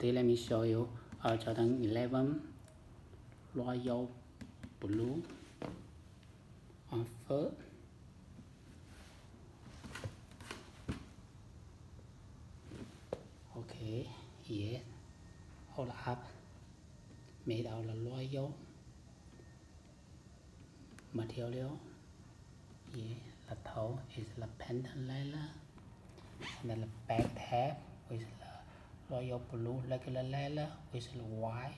Today let me show you. Uh, Jordan 11 Royal Blue. On foot. Okay, yeah, hold up, made out of royal. Material. Here, the toe is the pendant leather, and then the back tab. Royal blue regular leather with white.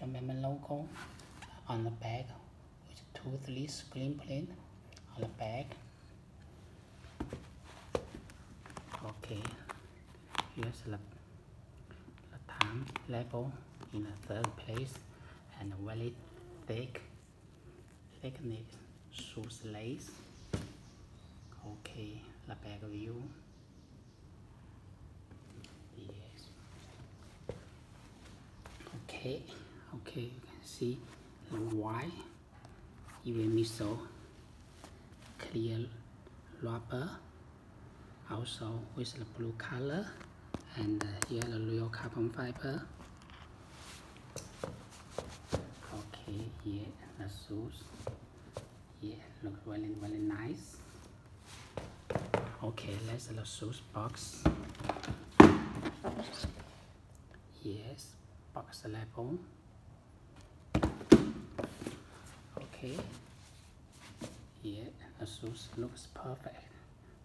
Jumpman logo on the back with toothless screen print on the back. Okay, here's the, the time level in the third place. And very thick. Thickness shoes lace. Okay, the back view. Yes. Okay, okay, you can see the white, even miso clear rubber, also with the blue color, and here the real carbon fiber. Okay, here the shoes. Yeah, look really, really nice. Okay, let's the shoes box. Yes, box level. Okay. Yeah, the shoes looks perfect.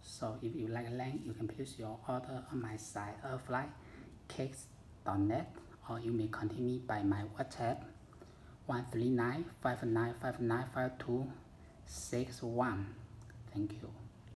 So if you like length, you can place your order on my site airflykicks.net or you may contact me by my WhatsApp 139 5959 5261. Thank you.